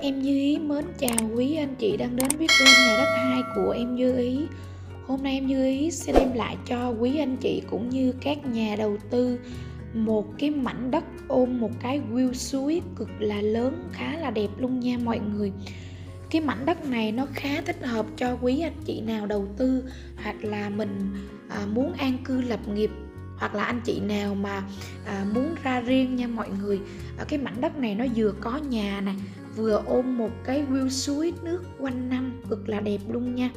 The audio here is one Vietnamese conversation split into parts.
Em Như Ý mến chào quý anh chị đang đến với kênh nhà đất 2 của em Như Ý. Hôm nay em Như Ý sẽ đem lại cho quý anh chị cũng như các nhà đầu tư một cái mảnh đất ôm một cái view suối cực là lớn khá là đẹp luôn nha mọi người. Cái mảnh đất này nó khá thích hợp cho quý anh chị nào đầu tư hoặc là mình à, muốn an cư lập nghiệp hoặc là anh chị nào mà à, muốn ra riêng nha mọi người. Ở cái mảnh đất này nó vừa có nhà nè vừa ôm một cái view suối nước quanh năm cực là đẹp luôn nha.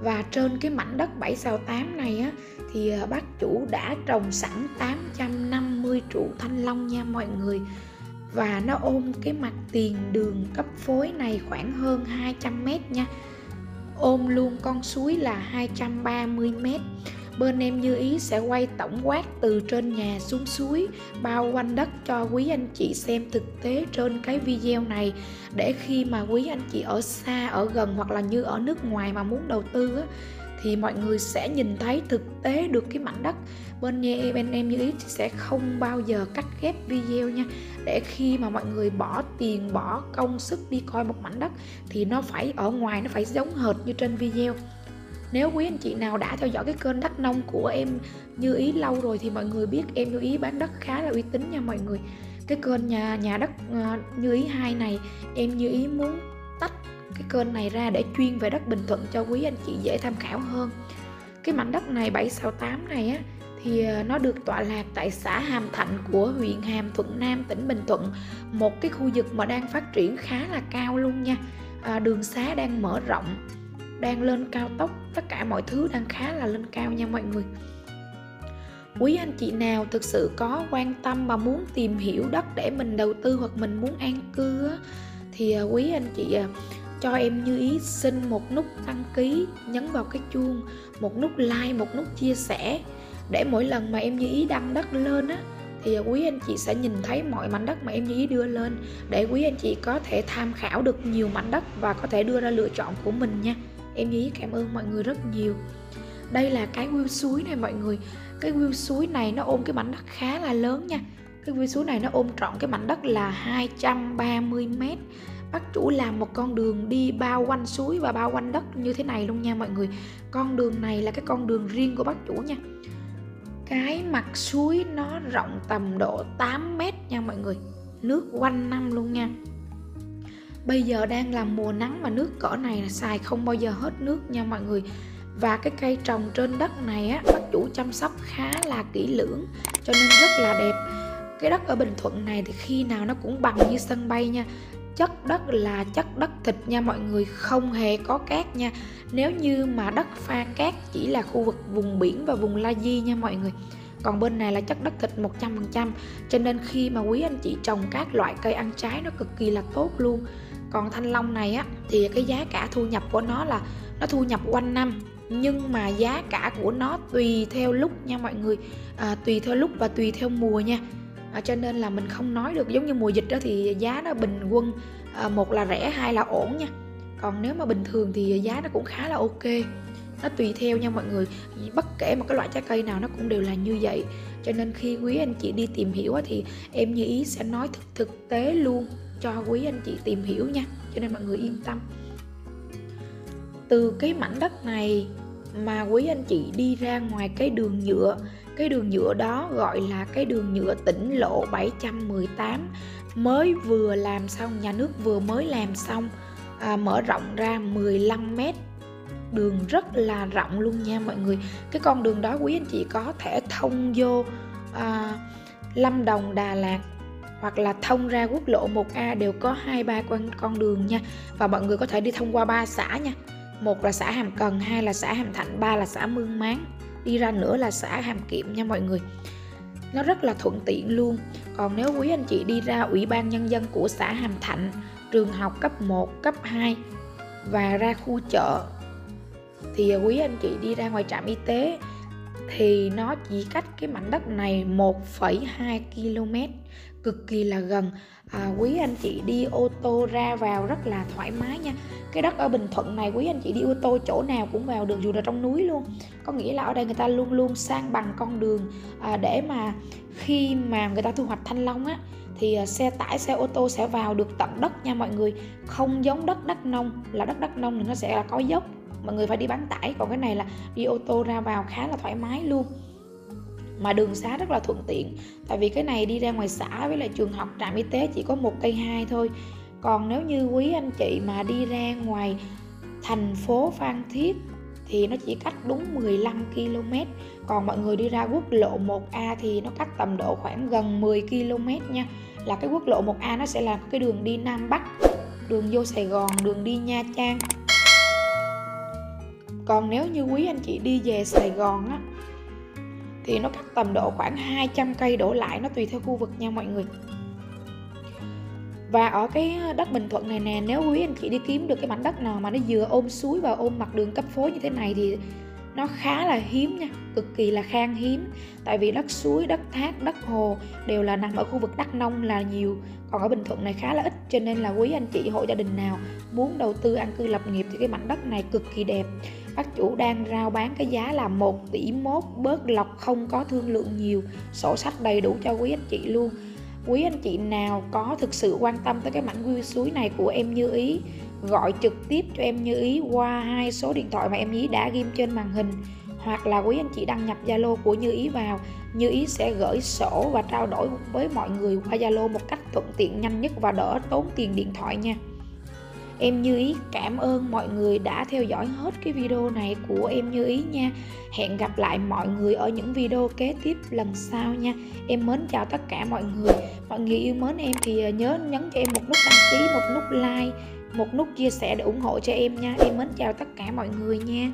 Và trên cái mảnh đất 7 sao 8 này á thì à, bác chủ đã trồng sẵn 850 trụ thanh long nha mọi người. Và nó ôm cái mặt tiền đường cấp phối này khoảng hơn 200 mét nha. Ôm luôn con suối là 230 mét bên em như ý sẽ quay tổng quát từ trên nhà xuống suối bao quanh đất cho quý anh chị xem thực tế trên cái video này. Để khi mà quý anh chị ở xa ở gần hoặc là như ở nước ngoài mà muốn đầu tư á, thì mọi người sẽ nhìn thấy thực tế được cái mảnh đất. Bên nhà bên em như ý sẽ không bao giờ cắt ghép video nha. Để khi mà mọi người bỏ tiền bỏ công sức đi coi một mảnh đất thì nó phải ở ngoài nó phải giống hệt như trên video nếu quý anh chị nào đã theo dõi cái kênh đắk nông của em như ý lâu rồi thì mọi người biết em như ý bán đất khá là uy tín nha mọi người. Cái kênh nhà nhà đất uh, như ý hai này em như ý muốn tách cái kênh này ra để chuyên về đất bình thuận cho quý anh chị dễ tham khảo hơn. Cái mảnh đất này 768 này á thì ờ, nó được tọa lạc tại xã Hàm Thạnh của huyện Hàm Thuận Nam tỉnh Bình Thuận một cái khu vực mà đang phát triển khá là cao luôn nha. À, đường xá đang mở rộng đang lên cao tốc. Tất cả mọi thứ đang khá là lên cao nha mọi người. Quý anh chị nào thực sự có quan tâm và muốn tìm hiểu đất để mình đầu tư hoặc mình muốn an cư thì à, quý anh chị à, cho em như ý xin một nút đăng ký nhấn vào cái chuông, một nút like, một nút chia sẻ để mỗi lần mà em như ý đăng đất lên á, thì à, quý anh chị sẽ nhìn thấy mọi mảnh đất mà em như ý đưa lên để quý anh chị có thể tham khảo được nhiều mảnh đất và có thể đưa ra lựa chọn của mình nha em như cảm ơn mọi người rất nhiều. Đây là cái wheel suối này mọi người. Cái wheel suối này nó ôm cái mảnh đất khá là lớn nha. Cái wheel suối này nó ôm trọn cái mảnh đất là 230 mét. Bác chủ làm một con đường đi bao quanh suối và bao quanh đất như thế này luôn nha mọi người. Con đường này là cái con đường riêng của bác chủ nha. Cái mặt suối nó rộng tầm độ 8 mét nha mọi người. Nước quanh năm luôn nha bây giờ đang là mùa nắng mà nước cỡ này là xài không bao giờ hết nước nha mọi người. Và cái cây trồng trên đất này á, bác chủ chăm sóc khá là kỹ lưỡng, cho nên rất là đẹp. Cái đất ở Bình Thuận này thì khi nào nó cũng bằng như sân bay nha. Chất đất là chất đất thịt nha mọi người, không hề có cát nha. Nếu như mà đất pha cát chỉ là khu vực vùng biển và vùng La Di nha mọi người còn bên này là chất đất thịt 100% cho nên khi mà quý anh chị trồng các loại cây ăn trái nó cực kỳ là tốt luôn. Còn thanh long này á thì cái giá cả thu nhập của nó là nó thu nhập quanh năm nhưng mà giá cả của nó tùy theo lúc nha mọi người. À, tùy theo lúc và tùy theo mùa nha. À, cho nên là mình không nói được giống như mùa dịch đó thì giá nó bình quân à, một là rẻ hai là ổn nha. Còn nếu mà bình thường thì giá nó cũng khá là ok nó tùy theo nha mọi người. Bất kể một cái loại trái cây nào nó cũng đều là như vậy. Cho nên khi quý anh chị đi tìm hiểu thì em như ý sẽ nói thực, thực tế luôn cho quý anh chị tìm hiểu nha. Cho nên mọi người yên tâm. Từ cái mảnh đất này mà quý anh chị đi ra ngoài cái đường nhựa cái đường nhựa đó gọi là cái đường nhựa tỉnh lộ 718 mới vừa làm xong nhà nước vừa mới làm xong à, mở rộng ra 15 mét đường rất là rộng luôn nha mọi người. Cái con đường đó quý anh chị có thể thông vô à, Lâm Đồng Đà Lạt hoặc là thông ra quốc lộ 1A đều có hai ba con con đường nha. Và mọi người có thể đi thông qua ba xã nha. Một là xã Hàm Cần hai là xã Hàm Thạnh ba là xã Mương Máng. Đi ra nữa là xã Hàm Kiệm nha mọi người. Nó rất là thuận tiện luôn. Còn nếu quý anh chị đi ra ủy ban nhân dân của xã Hàm Thạnh trường học cấp 1, cấp 2 và ra khu chợ thì à, quý anh chị đi ra ngoài trạm y tế thì nó chỉ cách cái mảnh đất này 1,2 km cực kỳ là gần. À, quý anh chị đi ô tô ra vào rất là thoải mái nha. Cái đất ở Bình Thuận này quý anh chị đi ô tô chỗ nào cũng vào được dù là trong núi luôn. Có nghĩa là ở đây người ta luôn luôn sang bằng con đường à, để mà khi mà người ta thu hoạch thanh long á thì à, xe tải xe ô tô sẽ vào được tận đất nha mọi người. Không giống đất đất nông là đất đất nông thì nó sẽ là có dốc mọi người phải đi bán tải. Còn cái này là đi ô tô ra vào khá là thoải mái luôn. Mà đường xá rất là thuận tiện. Tại vì cái này đi ra ngoài xã với lại trường học, trạm y tế chỉ có một cây hai thôi. Còn nếu như quý anh chị mà đi ra ngoài thành phố Phan Thiết thì nó chỉ cách đúng 15 km còn mọi người đi ra quốc lộ 1A thì nó cách tầm độ khoảng gần 10 km nha. Là cái quốc lộ 1A nó sẽ là cái đường đi Nam Bắc, đường vô Sài Gòn, đường đi Nha Trang còn nếu như quý anh chị đi về Sài Gòn á, thì nó cách tầm độ khoảng 200 cây đổ lại, nó tùy theo khu vực nha mọi người. Và ở cái đất Bình Thuận này nè, nếu quý anh chị đi kiếm được cái mảnh đất nào mà nó vừa ôm suối và ôm mặt đường cấp phối như thế này thì nó khá là hiếm nha, cực kỳ là khan hiếm. Tại vì đất suối, đất thác, đất hồ đều là nằm ở khu vực đắk nông là nhiều, còn ở bình thuận này khá là ít. Cho nên là quý anh chị hộ gia đình nào muốn đầu tư, an cư lập nghiệp thì cái mảnh đất này cực kỳ đẹp các chủ đang rao bán cái giá là 1 tỷ mốt bớt lọc không có thương lượng nhiều. Sổ sách đầy đủ cho quý anh chị luôn. Quý anh chị nào có thực sự quan tâm tới cái mảnh quy suối này của em như ý gọi trực tiếp cho em như ý qua hai số điện thoại mà em như ý đã ghim trên màn hình. Hoặc là quý anh chị đăng nhập Zalo của Như Ý vào, Như Ý sẽ gửi sổ và trao đổi với mọi người qua Zalo một cách thuận tiện nhanh nhất và đỡ tốn tiền điện thoại nha. Em Như Ý cảm ơn mọi người đã theo dõi hết cái video này của em Như Ý nha. Hẹn gặp lại mọi người ở những video kế tiếp lần sau nha. Em mến chào tất cả mọi người. Mọi người yêu mến em thì ờ, nhớ nhấn cho em một nút đăng ký, một nút like, một nút chia sẻ để ủng hộ cho em nha. Em mến chào tất cả mọi người nha.